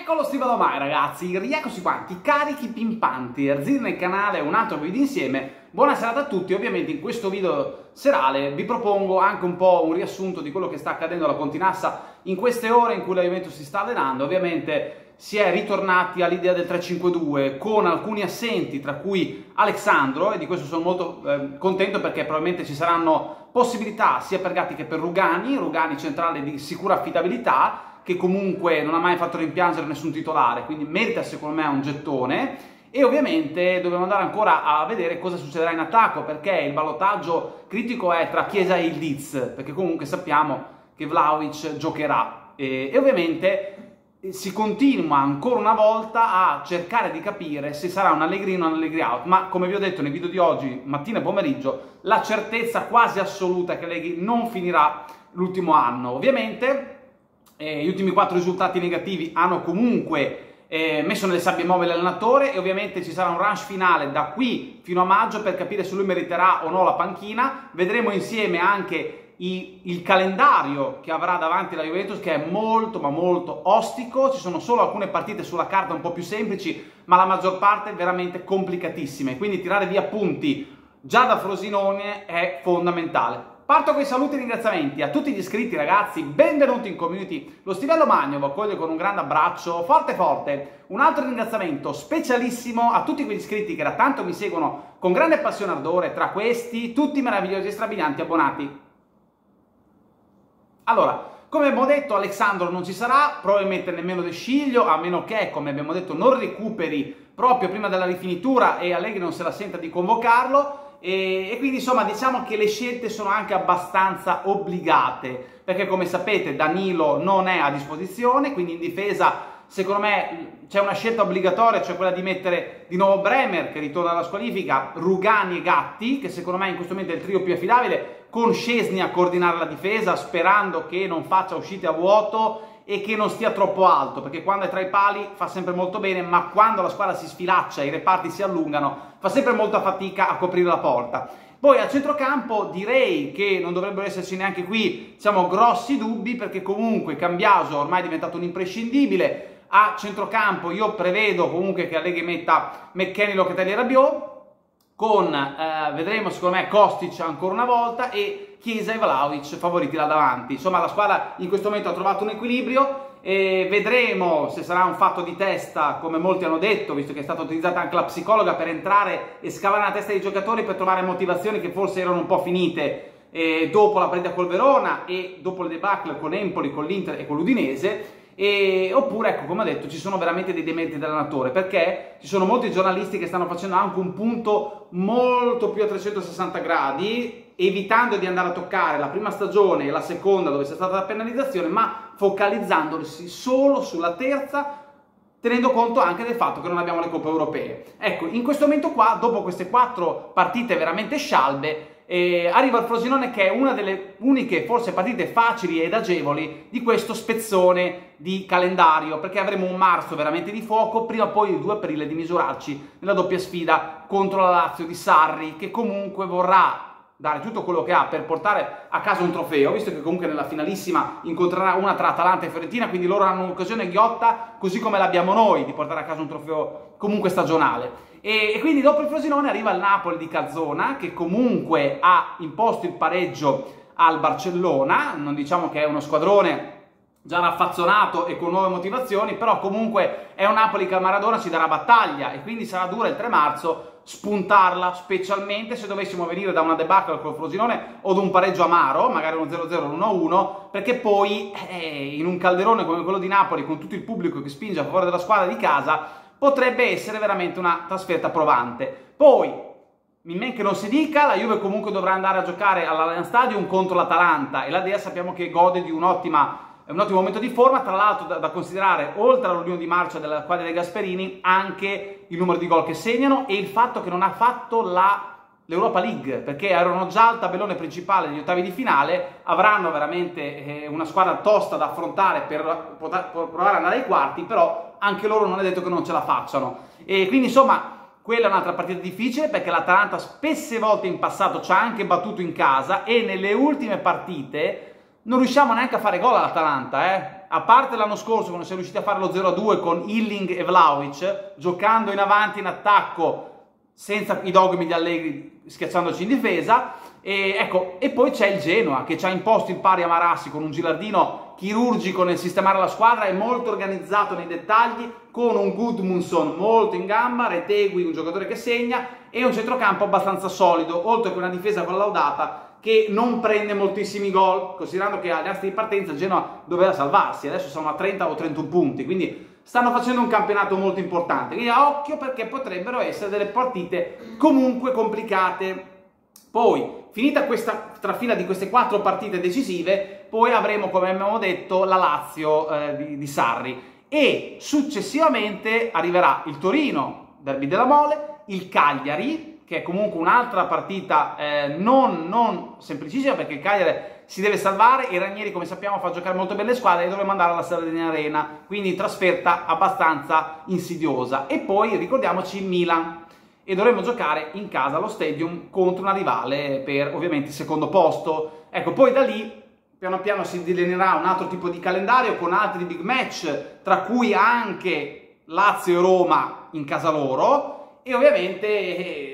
Eccolo Steve Mai ragazzi, rieccoci quanti, carichi pimpanti, Arzir nel canale, un altro video insieme. Buona serata a tutti, ovviamente in questo video serale vi propongo anche un po' un riassunto di quello che sta accadendo alla Continassa in queste ore in cui la Juventus si sta allenando. Ovviamente si è ritornati all'idea del 3-5-2 con alcuni assenti, tra cui Alexandro, e di questo sono molto eh, contento perché probabilmente ci saranno possibilità sia per Gatti che per Rugani, Rugani centrale di sicura affidabilità, che comunque non ha mai fatto rimpiangere nessun titolare, quindi merita secondo me un gettone. E ovviamente dobbiamo andare ancora a vedere cosa succederà in attacco, perché il ballottaggio critico è tra Chiesa e il Diz, perché comunque sappiamo che Vlaovic giocherà. E, e ovviamente si continua ancora una volta a cercare di capire se sarà un Allegri o un Allegri out, ma come vi ho detto nei video di oggi, mattina e pomeriggio, la certezza quasi assoluta è che Allegri non finirà l'ultimo anno. Ovviamente eh, gli ultimi quattro risultati negativi hanno comunque eh, messo nelle sabbie nuove l'allenatore e ovviamente ci sarà un rush finale da qui fino a maggio per capire se lui meriterà o no la panchina. Vedremo insieme anche i, il calendario che avrà davanti la Juventus che è molto ma molto ostico, ci sono solo alcune partite sulla carta un po' più semplici ma la maggior parte veramente complicatissime, quindi tirare via punti già da Frosinone è fondamentale. Parto con i saluti e ringraziamenti a tutti gli iscritti ragazzi, benvenuti in community. Lo Stivello Magno vi accoglie con un grande abbraccio, forte forte. Un altro ringraziamento specialissimo a tutti quegli iscritti che da tanto mi seguono con grande passione e ardore, tra questi tutti i meravigliosi e strabilianti abbonati. Allora, come abbiamo detto Alessandro non ci sarà, probabilmente nemmeno De Sciglio, a meno che, come abbiamo detto, non recuperi proprio prima della rifinitura e Allegri non se la senta di convocarlo. E, e, quindi insomma diciamo che le scelte sono anche abbastanza obbligate perché come sapete Danilo non è a disposizione quindi in difesa secondo me c'è una scelta obbligatoria cioè quella di mettere di nuovo Bremer che ritorna alla squalifica Rugani e Gatti che secondo me in questo momento è il trio più affidabile con Scesni a coordinare la difesa sperando che non faccia uscite a vuoto e che non stia troppo alto, perché quando è tra i pali fa sempre molto bene, ma quando la squadra si sfilaccia i reparti si allungano, fa sempre molta fatica a coprire la porta. Poi a centrocampo direi che non dovrebbero esserci neanche qui diciamo, grossi dubbi perché comunque Cambiaso ormai è diventato un imprescindibile. A centrocampo io prevedo comunque che Allegri metta McKenny, Locatelli e Rabiot con, eh, vedremo secondo me, Kostic ancora una volta e Chiesa e Vlaovic favoriti là davanti. Insomma la squadra in questo momento ha trovato un equilibrio e vedremo se sarà un fatto di testa, come molti hanno detto, visto che è stata utilizzata anche la psicologa per entrare e scavare la testa dei giocatori per trovare motivazioni che forse erano un po' finite eh, dopo la partita col Verona e dopo le debacle con Empoli, con l'Inter e con l'Udinese e, oppure, ecco, come ho detto, ci sono veramente dei demeriti dell'allenatore, perché ci sono molti giornalisti che stanno facendo anche un punto molto più a 360 gradi, evitando di andare a toccare la prima stagione e la seconda dove c'è stata la penalizzazione, ma focalizzandosi solo sulla terza tenendo conto anche del fatto che non abbiamo le coppe europee. Ecco, in questo momento qua, dopo queste quattro partite veramente scialbe, eh, arriva il Frosinone che è una delle uniche forse partite facili ed agevoli di questo spezzone di calendario perché avremo un marzo veramente di fuoco prima poi il 2 aprile di misurarci nella doppia sfida contro la Lazio di Sarri che comunque vorrà dare tutto quello che ha per portare a casa un trofeo, visto che comunque nella finalissima incontrerà una tra Atalanta e Fiorentina, quindi loro hanno un'occasione ghiotta, così come l'abbiamo noi, di portare a casa un trofeo comunque stagionale. E, e, quindi dopo il Frosinone arriva il Napoli di Cazzona, che comunque ha imposto il pareggio al Barcellona, non diciamo che è uno squadrone già raffazzonato e con nuove motivazioni, però comunque è un Napoli che al Maradona ci darà battaglia e quindi sarà dura il 3 marzo spuntarla, specialmente se dovessimo venire da una debacle col Frosinone o da un pareggio amaro, magari uno 0-0 1-1, perché poi eh, in un calderone come quello di Napoli, con tutto il pubblico che spinge a favore della squadra di casa, potrebbe essere veramente una trasferta provante. Poi, in men che non si dica, la Juve comunque dovrà andare a giocare all'Allianz Stadium contro l'Atalanta e la Dea sappiamo che gode di un'ottima è un ottimo momento di forma, tra l'altro da, da considerare, oltre all'unione di marcia della squadra dei Gasperini, anche il numero di gol che segnano e il fatto che non ha fatto l'Europa League, perché erano già al tabellone principale degli ottavi di finale, avranno veramente eh, una squadra tosta da affrontare per, per provare ad andare ai quarti, però anche loro non è detto che non ce la facciano. E quindi insomma quella è un'altra partita difficile perché l'Atalanta spesse volte in passato ci ha anche battuto in casa e nelle ultime partite non riusciamo neanche a fare gol all'Atalanta, eh? A parte l'anno scorso quando siamo riusciti a fare lo 0-2 con Illing e Vlaovic, giocando in avanti in attacco senza i dogmi di Allegri schiacciandoci in difesa, e, ecco, e poi c'è il Genoa che ci ha imposto il pari a Marassi con un Gilardino chirurgico nel sistemare la squadra e molto organizzato nei dettagli, con un Gudmundsson molto in gamba, Retegui un giocatore che segna e un centrocampo abbastanza solido, oltre che una difesa collaudata che non prende moltissimi gol, considerando che agli astri di partenza Genoa doveva salvarsi, adesso sono a 30 o 31 punti, quindi stanno facendo un campionato molto importante, quindi a occhio perché potrebbero essere delle partite comunque complicate. Poi, finita questa trafila di queste quattro partite decisive, poi avremo, come abbiamo detto, la Lazio eh, di, di Sarri e successivamente arriverà il Torino, Derby della Mole, il Cagliari, che è comunque un'altra partita eh, non, non, semplicissima perché il Cagliari si deve salvare e Ranieri come sappiamo fa giocare molto bene le squadre e dovremo andare alla Sardegna Arena quindi trasferta abbastanza insidiosa. E poi ricordiamoci Milan. E dovremo giocare in casa allo stadium contro una rivale per ovviamente il secondo posto. Ecco poi da lì piano piano si delineerà un altro tipo di calendario con altri big match tra cui anche Lazio e Roma in casa loro. E ovviamente eh,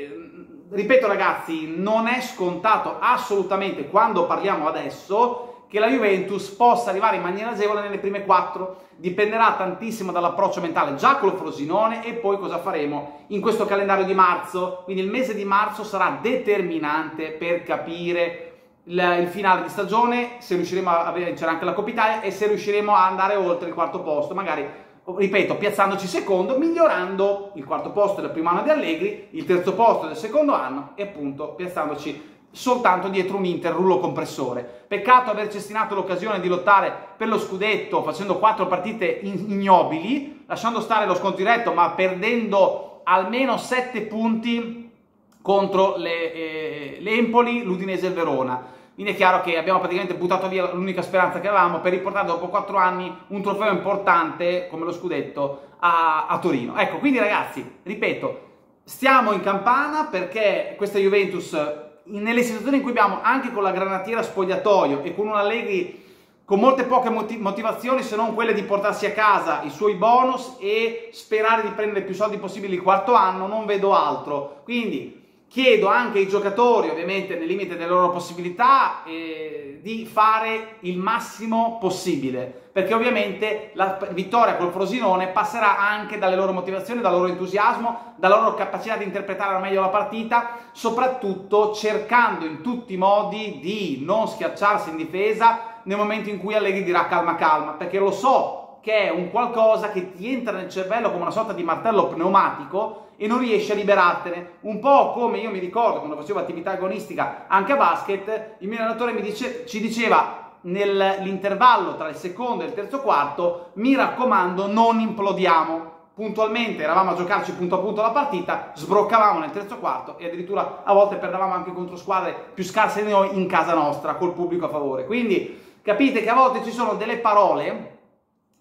ripeto ragazzi, non è scontato assolutamente quando parliamo adesso che la Juventus possa arrivare in maniera agevole nelle prime quattro. Dipenderà tantissimo dall'approccio mentale già con lo Frosinone e poi cosa faremo in questo calendario di marzo. Quindi il mese di marzo sarà determinante per capire il finale di stagione, se riusciremo a vincere anche la Coppa Italia e se riusciremo a andare oltre il quarto posto, magari ripeto, piazzandoci secondo, migliorando il quarto posto del primo anno di Allegri, il terzo posto del secondo anno e appunto piazzandoci soltanto dietro un Inter rullo compressore. Peccato aver cestinato l'occasione di lottare per lo scudetto facendo quattro partite ignobili, lasciando stare lo sconto diretto ma perdendo almeno sette punti contro le, eh, l'Empoli, l'Udinese e il Verona. Quindi è chiaro che abbiamo praticamente buttato via l'unica speranza che avevamo per riportare dopo quattro anni un trofeo importante come lo scudetto a, a Torino. Ecco, quindi ragazzi, ripeto, stiamo in campana perché questa Juventus, nelle situazioni in cui abbiamo anche con la granatiera spogliatoio e con un Allegri con molte poche motivazioni se non quelle di portarsi a casa i suoi bonus e sperare di prendere più soldi possibili il quarto anno, non vedo altro. Quindi Chiedo anche ai giocatori, ovviamente nel limite delle loro possibilità, eh, di fare il massimo possibile, perché ovviamente la vittoria col Frosinone passerà anche dalle loro motivazioni, dal loro entusiasmo, dalla loro capacità di interpretare al meglio la partita, soprattutto cercando in tutti i modi di non schiacciarsi in difesa nel momento in cui Allegri dirà calma calma, perché lo so che è un qualcosa che ti entra nel cervello come una sorta di martello pneumatico e non riesci a liberartene. Un po' come io mi ricordo quando facevo attività agonistica anche a basket, il mio allenatore mi dice, ci diceva nell'intervallo tra il secondo e il terzo quarto, mi raccomando non implodiamo. Puntualmente eravamo a giocarci punto a punto la partita, sbroccavamo nel terzo quarto e addirittura a volte perdevamo anche contro squadre più scarse di noi in casa nostra, col pubblico a favore. Quindi capite che a volte ci sono delle parole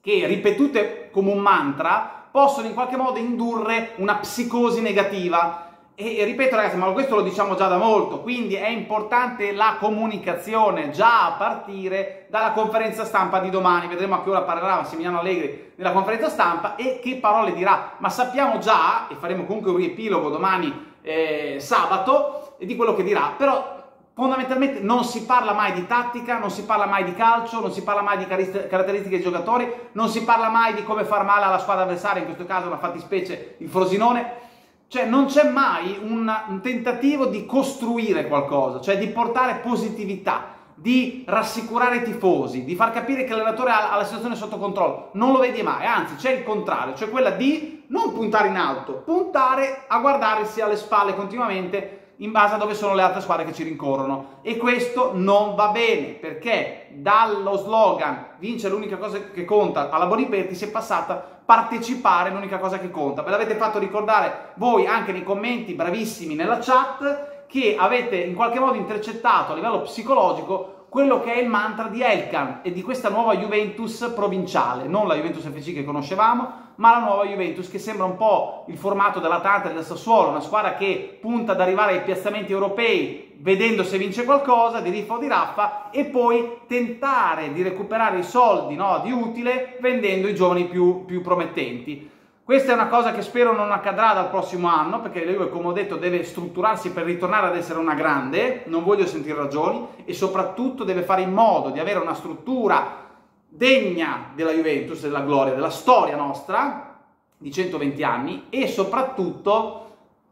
che ripetute come un mantra possono in qualche modo indurre una psicosi negativa. E, ripeto ragazzi, ma questo lo diciamo già da molto, quindi è importante la comunicazione già a partire dalla conferenza stampa di domani. Vedremo a che ora parlerà Massimiliano Allegri nella conferenza stampa e che parole dirà. Ma sappiamo già, e faremo comunque un riepilogo domani eh, sabato, di quello che dirà. Però fondamentalmente non si parla mai di tattica, non si parla mai di calcio, non si parla mai di caratteristiche dei giocatori, non si parla mai di come far male alla squadra avversaria, in questo caso una fattispecie il Frosinone. Cioè non c'è mai un, un tentativo di costruire qualcosa, cioè di portare positività, di rassicurare i tifosi, di far capire che l'allenatore ha, ha la situazione sotto controllo. Non lo vedi mai, anzi c'è il contrario, cioè quella di non puntare in alto, puntare a guardarsi alle spalle continuamente in base a dove sono le altre squadre che ci rincorrono. E questo non va bene perché dallo slogan vince l'unica cosa che conta alla Boniperti si è passata partecipare l'unica cosa che conta. Ve l'avete fatto ricordare voi anche nei commenti bravissimi nella chat che avete in qualche modo intercettato a livello psicologico quello che è il mantra di Elkan e di questa nuova Juventus provinciale, non la Juventus FC che conoscevamo, ma la nuova Juventus che sembra un po' il formato dell'Atalanta e del Sassuolo, una squadra che punta ad arrivare ai piazzamenti europei vedendo se vince qualcosa, di riffa o di raffa, e poi tentare di recuperare i soldi no, di utile vendendo i giovani più, più promettenti. Questa è una cosa che spero non accadrà dal prossimo anno, perché la come ho detto, deve strutturarsi per ritornare ad essere una grande, non voglio sentire ragioni, e soprattutto deve fare in modo di avere una struttura degna della Juventus, della gloria, della storia nostra, di 120 anni, e soprattutto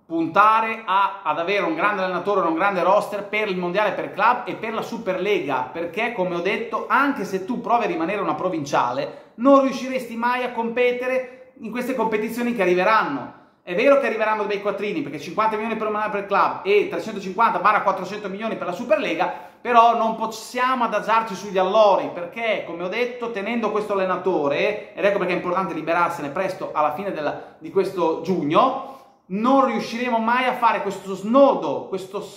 puntare a, ad avere un grande allenatore, un grande roster per il mondiale per club e per la Superlega, perché come ho detto, anche se tu provi a rimanere una provinciale, non riusciresti mai a competere in queste competizioni che arriveranno. È vero che arriveranno dei quattrini perché 50 milioni per il per club e 350-400 milioni per la Superlega, però non possiamo adagiarci sugli allori perché, come ho detto, tenendo questo allenatore, ed ecco perché è importante liberarsene presto alla fine della, di questo giugno, non riusciremo mai a fare questo snodo, questo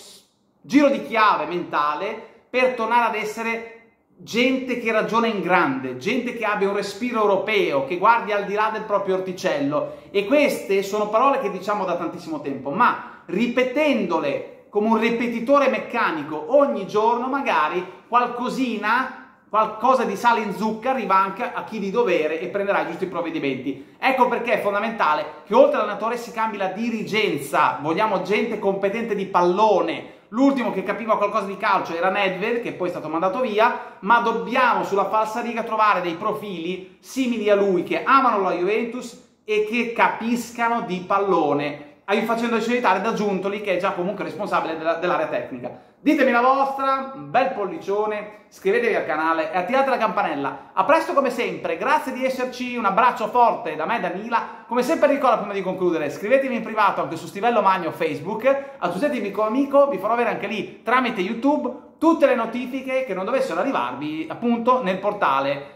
giro di chiave mentale per tornare ad essere gente che ragiona in grande, gente che abbia un respiro europeo, che guardi al di là del proprio orticello. E queste sono parole che diciamo da tantissimo tempo, ma ripetendole come un ripetitore meccanico ogni giorno, magari qualcosina qualcosa di sale in zucca arriva anche a chi di dovere e prenderà i giusti provvedimenti. Ecco perché è fondamentale che oltre all'allenatore si cambi la dirigenza, vogliamo gente competente di pallone, L'ultimo che capiva qualcosa di calcio era Nedved, che poi è stato mandato via, ma dobbiamo sulla falsa riga trovare dei profili simili a lui che amano la Juventus e che capiscano di pallone facendoci aiutare da Giuntoli che è già comunque responsabile della, dell'area tecnica. Ditemi la vostra, un bel pollicione, iscrivetevi al canale e attivate la campanella. A presto come sempre, grazie di esserci, un abbraccio forte da me da Nila. Come sempre ricordo prima di concludere, iscrivetevi in privato anche su Stivello Magno Facebook, aggiungetemi come amico, vi farò avere anche lì tramite YouTube tutte le notifiche che non dovessero arrivarvi appunto nel portale.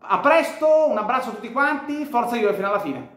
A presto, un abbraccio a tutti quanti, forza Juve fino alla fine.